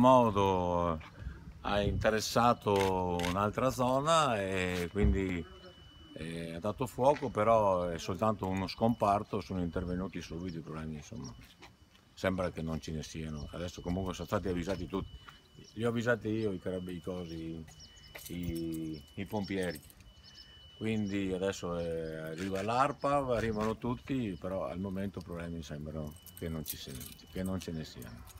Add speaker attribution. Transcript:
Speaker 1: modo ha interessato un'altra zona e quindi eh, ha dato fuoco, però è soltanto uno scomparto, sono intervenuti subito i problemi, insomma. Sembra che non ce ne siano. Adesso comunque sono stati avvisati tutti. Li ho avvisati io, i carabinieri, i, i pompieri. Quindi adesso eh, arriva l'ARPA, arrivano tutti, però al momento problemi sembrano che non, ci, che non ce ne siano.